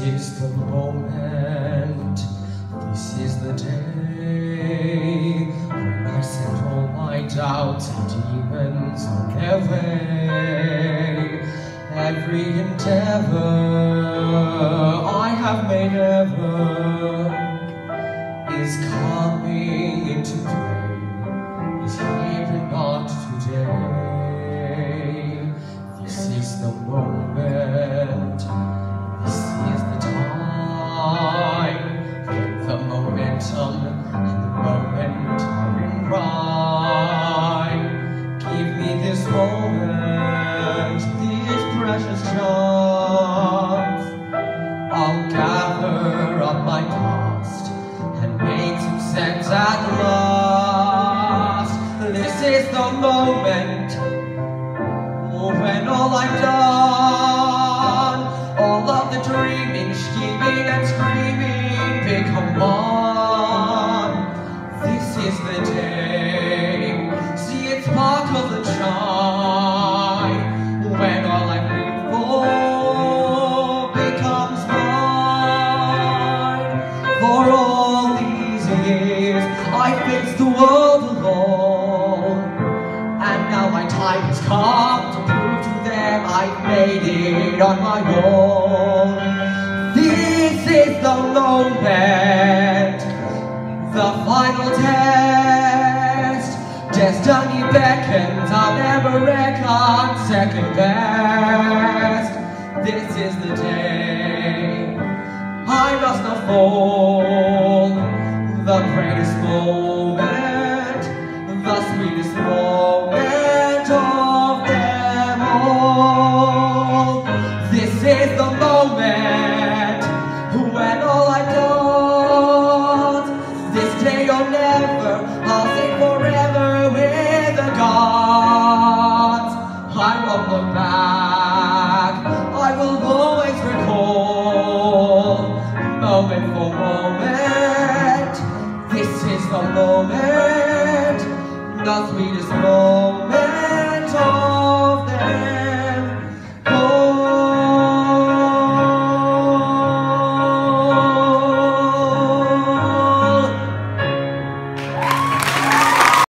is the moment, this is the day when I send all my doubts and demons on their way. Every endeavor I have made ever is coming into play, is here and not today. This is the moment, me this moment, these precious charms. I'll gather up my past and make some sense at last. This is the moment when all I've done, all of the dreaming, scheming, and screaming become one. This is the day, Faced the world alone. And now my time has come to prove to them I've made it on my own. This is the moment, the final test. Destiny beckons, I'll never reckon second best. This is the day I must not. The greatest moment, the sweetest moment of them all. This is the moment when all I've done, this day or never, I'll sing forever with the gods. I won't look back, I will always recall, moment for moment. This is the moment, the sweetest moment.